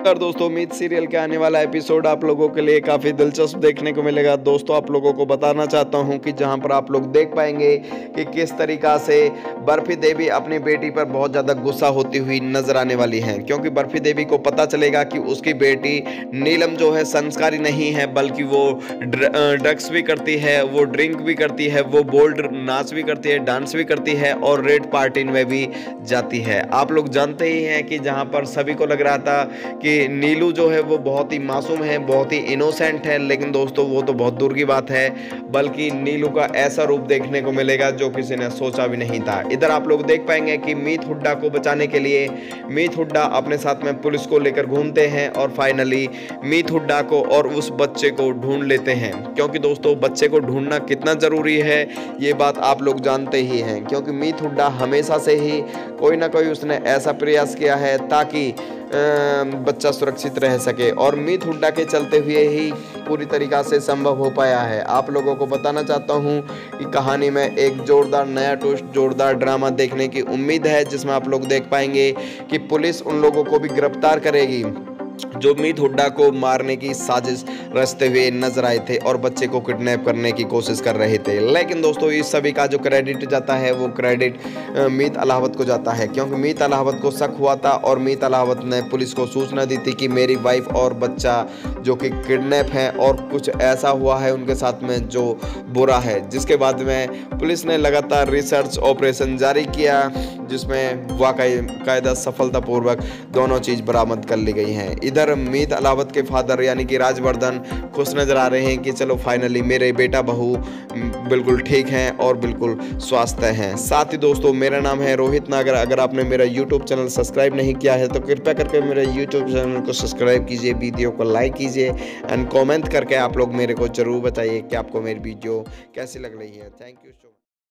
और दोस्तों, उम्मीद सीरियल के आने वाला एपिसोड आप लोगों के लिए काफ़ी दिलचस्प देखने को मिलेगा। दोस्तों, आप लोगों को बताना चाहता हूँ कि जहाँ पर आप लोग देख पाएँगे कि किस तरीका से बर्फ़ी देवी अपनी बेटी पर बहुत ज़्यादा गुस्सा होती हुई नज़र आने वाली हैं। क्योंकि बर्फ़ी देवी को पता चलेगा कि उसकी बेटी नीलम जो है संस्कारी नहीं है, बल्कि वो ड्रग्स भी करती है, वो ड्रिंक भी करती है, वो बोल्ड नाच भी करती है, डांस भी करती है और रेड पार्टी में भी जाती है। आप लोग जानते ही हैं कि जहाँ पर सभी को लग रहा था कि कि नीलू जो है वो बहुत ही मासूम है, बहुत ही इनोसेंट है, लेकिन दोस्तों वो तो बहुत दूर की बात है, बल्कि नीलू का ऐसा रूप देखने को मिलेगा जो किसी ने सोचा भी नहीं था। इधर आप लोग देख पाएँगे कि मीत हुड्डा को बचाने के लिए मीत हुड्डा अपने साथ में पुलिस को लेकर घूमते हैं और फाइनली मीत हुड्डा को और उस बच्चे को ढूंढ लेते हैं। क्योंकि दोस्तों बच्चे को ढूंढना कितना ज़रूरी है, ये बात आप लोग जानते ही हैं। क्योंकि मीत हुड्डा हमेशा से ही कोई ना कोई उसने ऐसा प्रयास किया है ताकि बच्चा सुरक्षित रह सके और मीत हुड्डा के चलते हुए ही पूरी तरीक़ा से संभव हो पाया है। आप लोगों को बताना चाहता हूँ कि कहानी में एक जोरदार नया ट्विस्ट जोरदार ड्रामा देखने की उम्मीद है, जिसमें आप लोग देख पाएँगे कि पुलिस उन लोगों को भी गिरफ़्तार करेगी। जो मीत हुड्डा को मारने की साजिश रचते हुए नज़र आए थे और बच्चे को किडनैप करने की कोशिश कर रहे थे। लेकिन दोस्तों, इस सभी का जो क्रेडिट जाता है, वो क्रेडिट मीत अलावत को जाता है। क्योंकि मीत अलावत को शक हुआ था और मीत अलावत ने पुलिस को सूचना दी थी कि मेरी वाइफ और बच्चा जो कि किडनैप है और कुछ ऐसा हुआ है उनके साथ में जो बुरा है। जिसके बाद में पुलिस ने लगातार रिसर्च ऑपरेशन जारी किया। जिसमें वाकायदा सफलतापूर्वक दोनों चीज़ बरामद कर ली गई हैं। इधर मीत अलावत के फादर यानी कि राजवर्धन खुश नज़र आ रहे हैं कि चलो फाइनली मेरे बेटा बहू बिल्कुल ठीक हैं और बिल्कुल स्वस्थ हैं। साथ ही दोस्तों, मेरा नाम है रोहित नागर। अगर आपने मेरा यूट्यूब चैनल सब्सक्राइब नहीं किया है तो कृपया करके मेरे यूट्यूब चैनल को सब्सक्राइब कीजिए, वीडियो को लाइक कीजिए एंड कॉमेंट करके आप लोग मेरे को ज़रूर बताइए कि आपको मेरी वीडियो कैसी लग रही है। Thank you so